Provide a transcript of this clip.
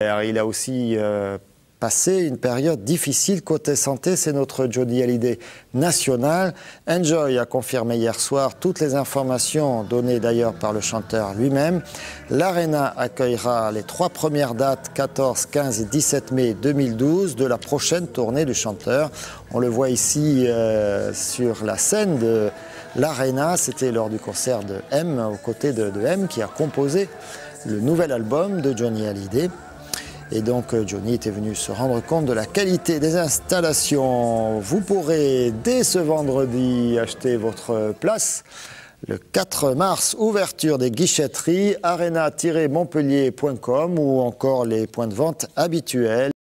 Il a aussi euh, passé une période difficile côté santé, c'est notre Johnny Hallyday national. Enjoy a confirmé hier soir toutes les informations données d'ailleurs par le chanteur lui-même. L'Arena accueillera les trois premières dates 14, 15 et 17 mai 2012 de la prochaine tournée du chanteur. On le voit ici euh, sur la scène de l'Arena, c'était lors du concert de M, aux côtés de, de M qui a composé le nouvel album de Johnny Hallyday. Et donc euh, Johnny était venu se rendre compte de la qualité des installations. Vous pourrez dès ce vendredi acheter votre place. Le 4 mars, ouverture des guichetteries arena-montpellier.com ou encore les points de vente habituels.